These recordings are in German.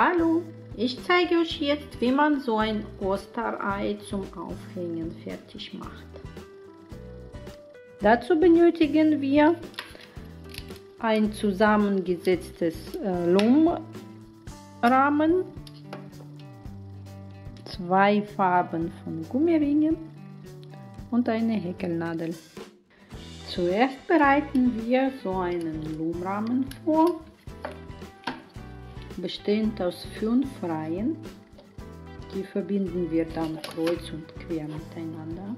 Hallo, ich zeige euch jetzt, wie man so ein Osterei zum Aufhängen fertig macht. Dazu benötigen wir ein zusammengesetztes äh, Lummrahmen, zwei Farben von Gummiringen und eine Häkelnadel. Zuerst bereiten wir so einen Lummrahmen vor bestehend aus fünf Reihen. Die verbinden wir dann kreuz und quer miteinander.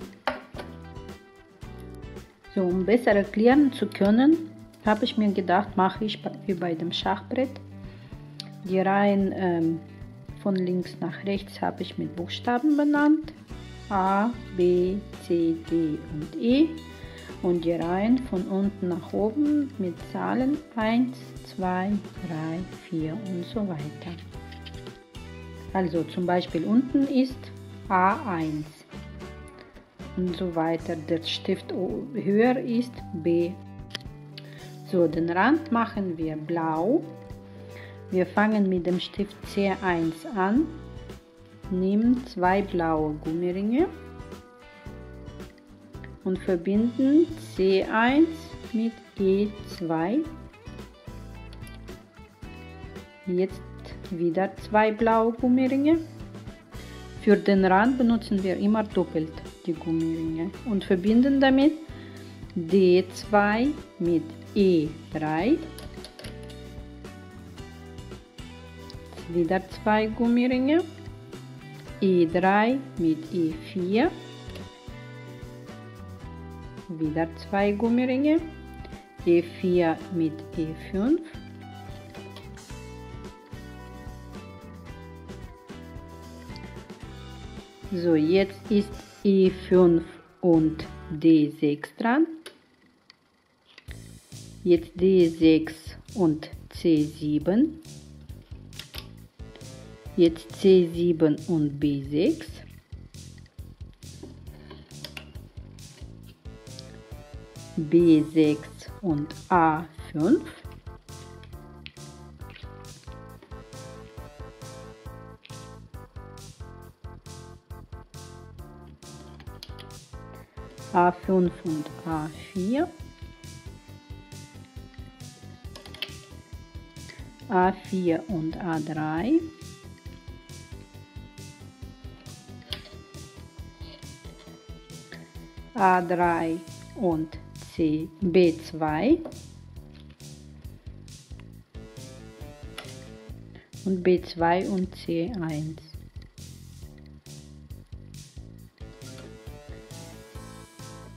So, um besser erklären zu können, habe ich mir gedacht, mache ich wie bei dem Schachbrett. Die Reihen ähm, von links nach rechts habe ich mit Buchstaben benannt. A, B, C, D und E. Und die Reihen von unten nach oben mit Zahlen 1, 2, 3, 4 und so weiter. Also zum Beispiel unten ist A1 und so weiter. Der Stift höher ist B. So, den Rand machen wir blau. Wir fangen mit dem Stift C1 an, nehmen zwei blaue Gummiringe und verbinden C1 mit E2 Jetzt wieder zwei blaue Gummiringe. Für den Rand benutzen wir immer doppelt die Gummiringe und verbinden damit D2 mit E3. Wieder zwei Gummiringe. E3 mit E4. Wieder zwei Gummiringe. E4 mit E5 So, jetzt ist E5 und D6 dran. Jetzt D6 und C7. Jetzt C7 und B6. B6 und A5. A5 und A4. A4 und A3. A3 und C, B2 und B2 und C1.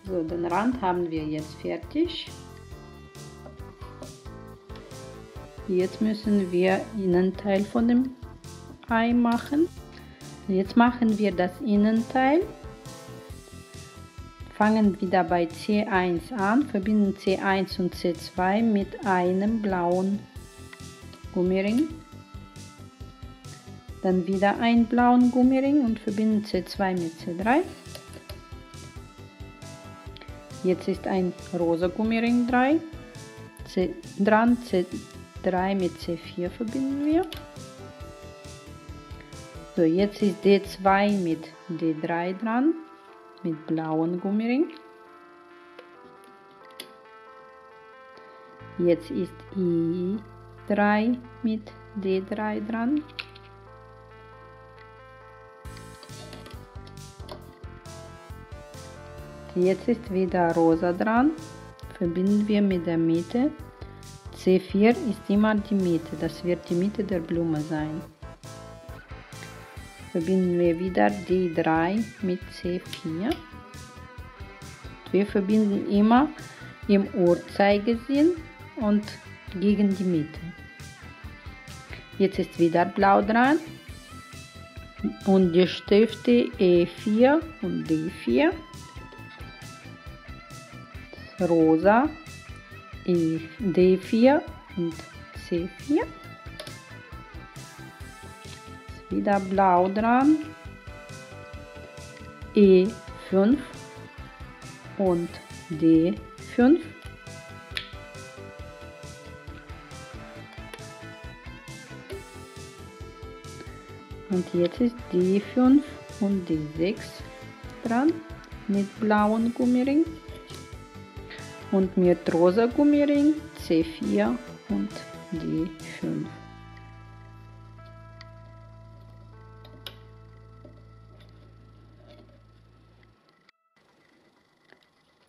So, den Rand haben wir jetzt fertig. Jetzt müssen wir Innenteil von dem Ei machen. Jetzt machen wir das Innenteil. Fangen wieder bei C1 an, verbinden C1 und C2 mit einem blauen Gummiring. Dann wieder einen blauen Gummiring und verbinden C2 mit C3. Jetzt ist ein rosa Gummiring 3 C, dran, C3 mit C4 verbinden wir. So, jetzt ist D2 mit D3 dran, mit blauen Gummiring. Jetzt ist I3 mit D3 dran. Jetzt ist wieder rosa dran. Verbinden wir mit der Mitte. C4 ist immer die Mitte. Das wird die Mitte der Blume sein. Verbinden wir wieder D3 mit C4. Wir verbinden immer im Uhrzeigersinn und gegen die Mitte. Jetzt ist wieder blau dran und die Stifte E4 und D4 rosa, e, D4 und C4 wieder blau dran, E5 und D5. Und jetzt ist D5 und D6 dran mit blauen Gummiring und mit rosa Gummiring C4 und D5.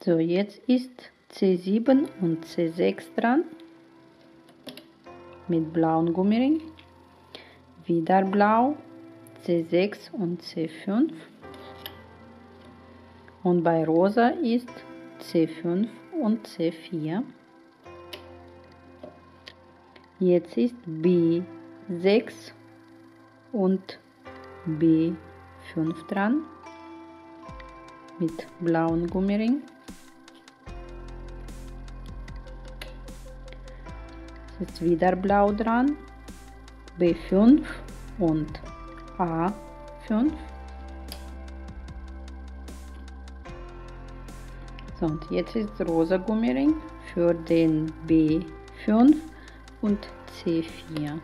So, jetzt ist C7 und C6 dran mit blauen Gummiring. Wieder blau, C6 und C5. Und bei rosa ist C5 und C4. Jetzt ist B6 und B5 dran mit blauen Gummiring. Jetzt wieder blau dran, B5 und A5. So, und jetzt ist rosa Gummiring für den B5 und C4.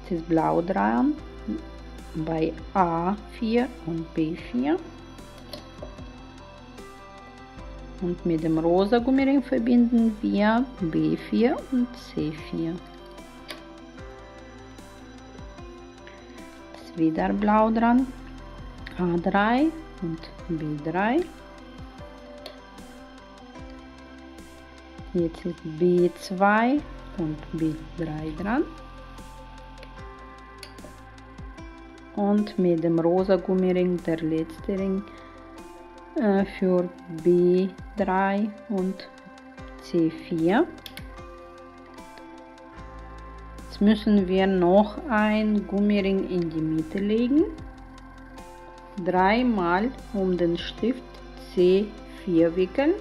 Jetzt ist blau dran bei A4 und B4. Und mit dem rosa Gummiring verbinden wir B4 und C4. Ist wieder blau dran. A3 und B3. Jetzt ist B2 und B3 dran. Und mit dem rosa Gummiring der letzte Ring äh, für B3 und C4. Jetzt müssen wir noch ein Gummiring in die Mitte legen. Dreimal um den Stift C4 wickeln.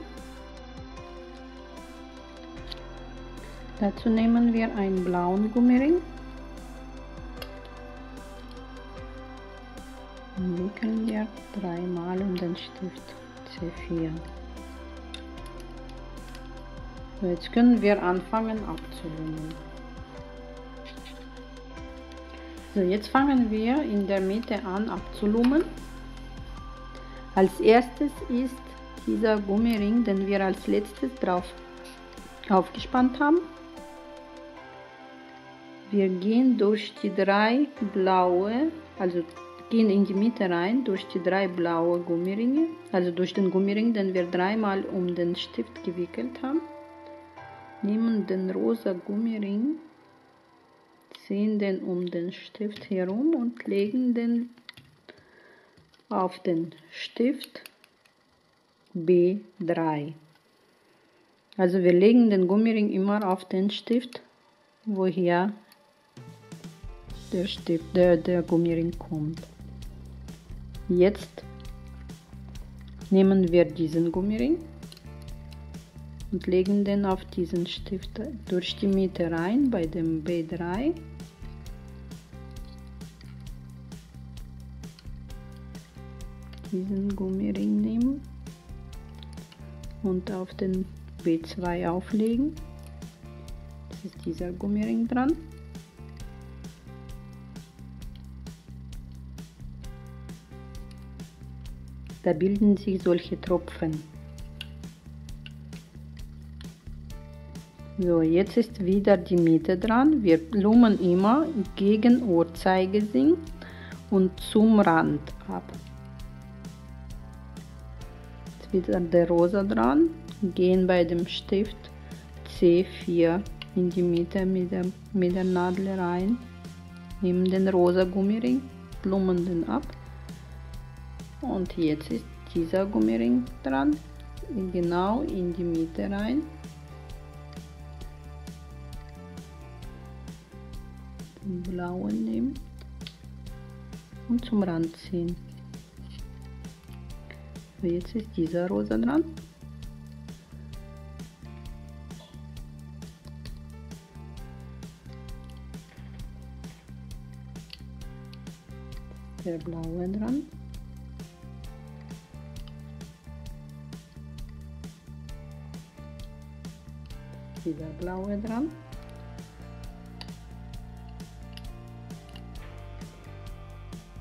Dazu nehmen wir einen blauen Gummiring wickeln wir dreimal um den Stift C4. So, jetzt können wir anfangen abzulumen. So, jetzt fangen wir in der Mitte an abzulumen. Als erstes ist dieser Gummiring, den wir als letztes drauf aufgespannt haben. Wir gehen durch die drei blaue, also gehen in die Mitte rein durch die drei blaue Gummiringe, also durch den Gummiring, den wir dreimal um den Stift gewickelt haben. Nehmen den rosa Gummiring, ziehen den um den Stift herum und legen den auf den Stift B3. Also wir legen den Gummiring immer auf den Stift, woher der, Stift, der, der Gummiring kommt. Jetzt nehmen wir diesen Gummiring und legen den auf diesen Stift durch die Mitte rein bei dem B3. Diesen Gummiring nehmen und auf den B2 auflegen. Das ist dieser Gummiring dran. Da bilden sich solche Tropfen. So, jetzt ist wieder die Mitte dran. Wir lumen immer gegen Uhrzeigersinn und zum Rand ab. Jetzt wieder der Rosa dran. Gehen bei dem Stift C4 in die Mitte mit der, mit der Nadel rein. Nehmen den rosa Gummiring, lumen den ab und jetzt ist dieser Gummiring dran, genau in die Mitte rein. Den blauen nehmen und zum Rand ziehen. So, jetzt ist dieser rosa dran. Der blaue dran. wieder blaue dran.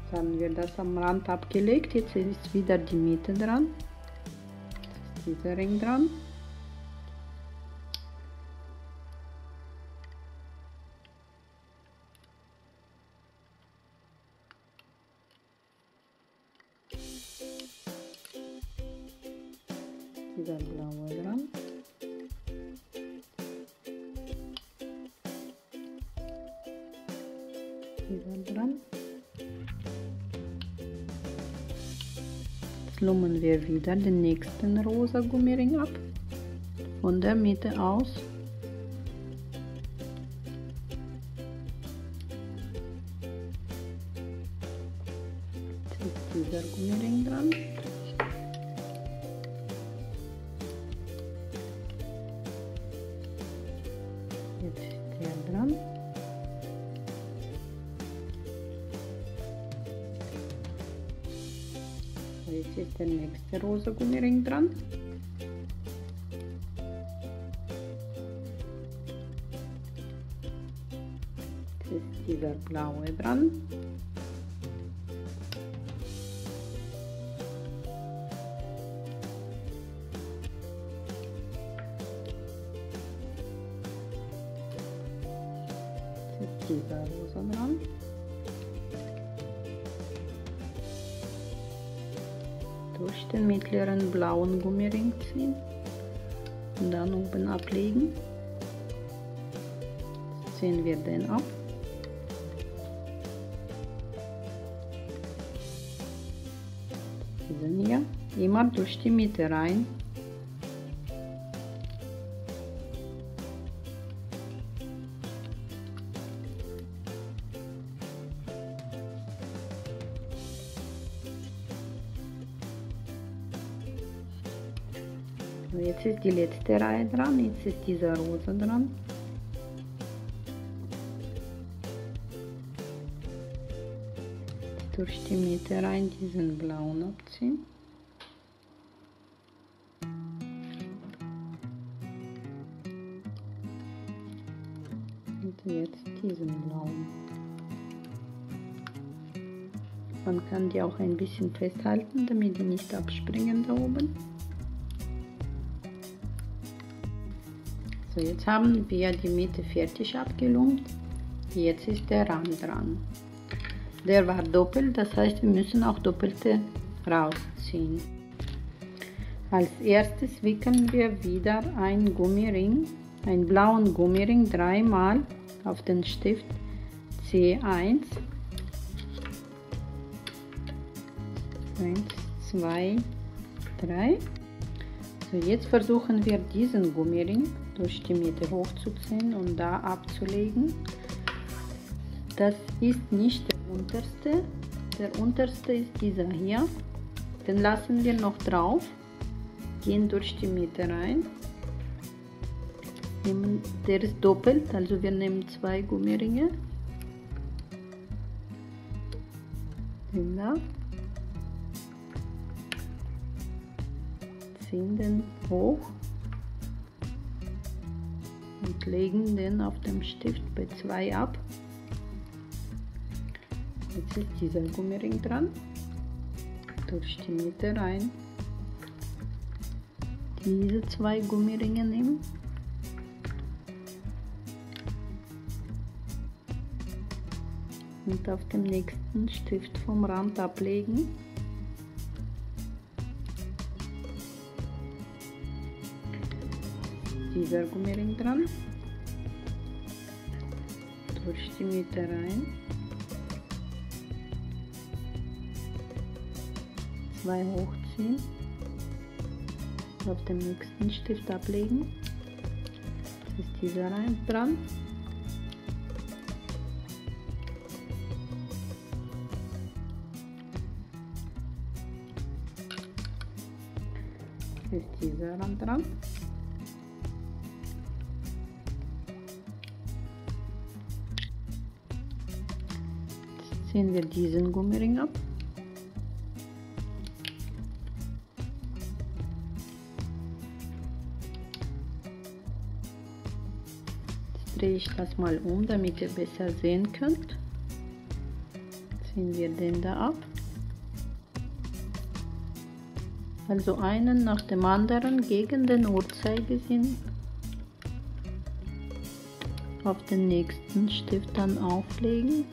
Jetzt haben wir das am Rand abgelegt. Jetzt ist wieder die Mitte dran. Jetzt ist dieser Ring dran. Dieser dran. lummen wir wieder den nächsten rosa Gummiring ab, von der Mitte aus. Nächste rosa Gummiring dran. Jetzt ist dieser blaue dran. Mittleren blauen Gummiring ziehen und dann oben ablegen. Ziehen wir den ab. Diesen hier immer durch die Mitte rein. Die letzte Reihe dran, jetzt ist dieser rosa dran. Durch die Mitte rein diesen blauen abziehen. Und jetzt diesen blauen. Man kann die auch ein bisschen festhalten, damit die nicht abspringen da oben. So, jetzt haben wir die Mitte fertig abgelumpt. Jetzt ist der Rand dran. Der war doppelt, das heißt, wir müssen auch doppelte rausziehen. Als erstes wickeln wir wieder einen Gummiring, einen blauen Gummiring dreimal auf den Stift C1. 1, 2, 3. So, jetzt versuchen wir diesen Gummiring durch die Mitte hochzuziehen und da abzulegen. Das ist nicht der unterste. Der unterste ist dieser hier. Den lassen wir noch drauf. Gehen durch die Mitte rein. Der ist doppelt, also wir nehmen zwei Gummiringe. Den da. Ziehen den hoch und legen den auf dem Stift B2 ab. Jetzt ist dieser Gummiring dran, durch die Mitte rein, diese zwei Gummiringe nehmen, und auf dem nächsten Stift vom Rand ablegen. Dieser Gummiring dran, durch die Mitte rein, zwei hochziehen, auf dem nächsten Stift ablegen, ist dieser rein dran, ist dieser Rand dran. Ziehen wir diesen Gummiring ab. Jetzt drehe ich das mal um, damit ihr besser sehen könnt. ziehen wir den da ab. Also einen nach dem anderen gegen den Uhrzeigersinn auf den nächsten Stift dann auflegen.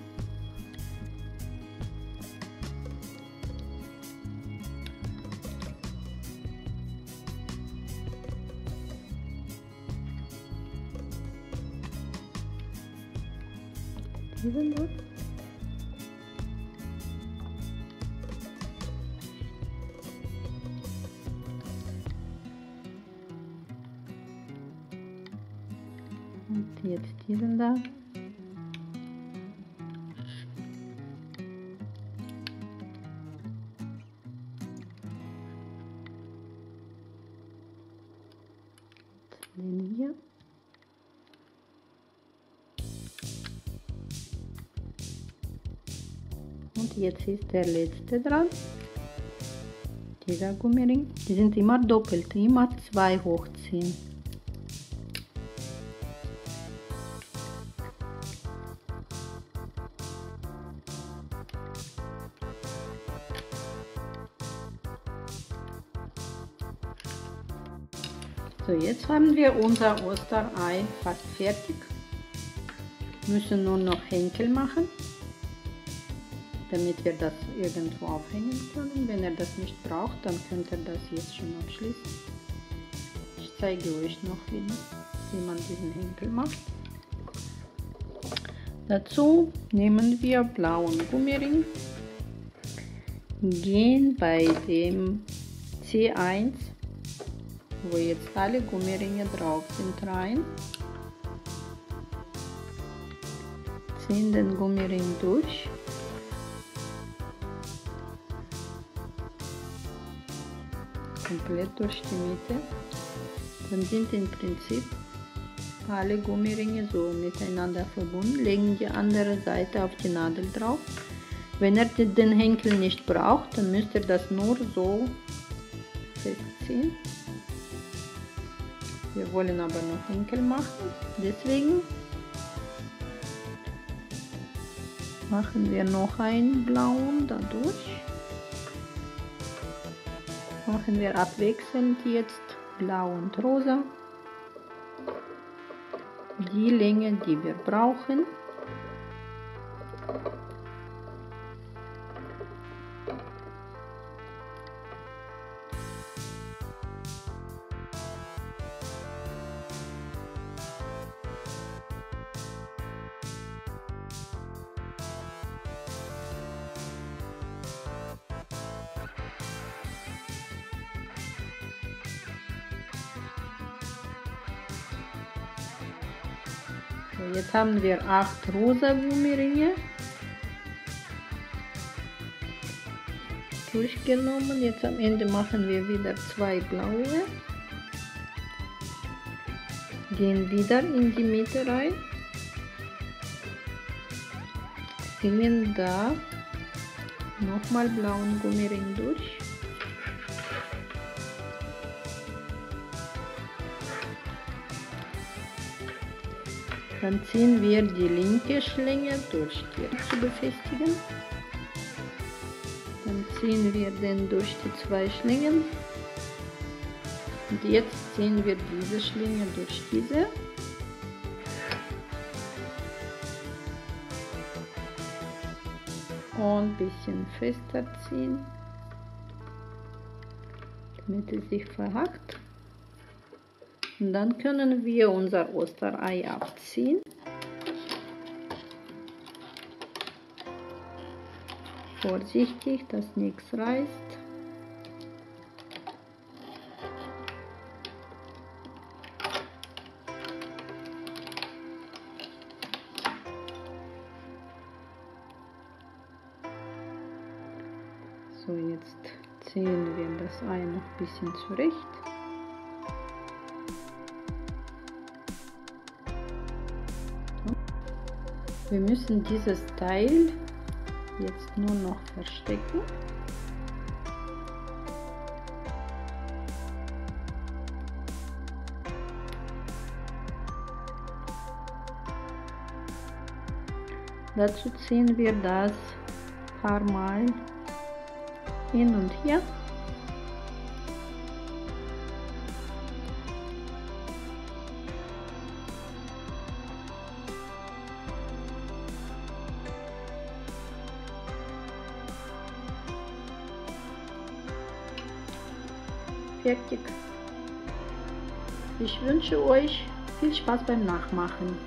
Diesen dort. Jetzt ist der letzte dran. Dieser Gummiring. Die sind immer doppelt, immer zwei hochziehen. So, jetzt haben wir unser Osterei fast fertig. Müssen nur noch Henkel machen, damit wir das irgendwo aufhängen können. Wenn er das nicht braucht, dann könnt ihr das jetzt schon abschließen. Ich zeige euch noch, wie, wie man diesen Henkel macht. Dazu nehmen wir blauen Gummiring, gehen bei dem C1 wo jetzt alle Gummiringe drauf sind, rein. Ziehen den Gummiring durch. Komplett durch die Mitte. Dann sind im Prinzip alle Gummiringe so miteinander verbunden. Legen die andere Seite auf die Nadel drauf. Wenn ihr den Henkel nicht braucht, dann müsst ihr das nur so festziehen. Wir wollen aber noch Henkel machen, deswegen machen wir noch einen blauen dadurch. Machen wir abwechselnd jetzt blau und rosa. Die Länge, die wir brauchen. Haben wir acht rosa Gummiringe durchgenommen. Jetzt am Ende machen wir wieder zwei blaue. Gehen wieder in die Mitte rein. Ziehen da nochmal blauen Gummiring durch. Dann ziehen wir die linke Schlinge durch hier zu befestigen. Dann ziehen wir den durch die zwei Schlingen. Und jetzt ziehen wir diese Schlinge durch diese. Und ein bisschen fester ziehen, damit es sich verhakt. Und dann können wir unser Osterei abziehen. Vorsichtig, dass nichts reißt. So, jetzt ziehen wir das Ei noch ein bisschen zurecht. Wir müssen dieses Teil jetzt nur noch verstecken. Dazu ziehen wir das paar Mal hin und her. Fertig. Ich wünsche euch viel Spaß beim Nachmachen.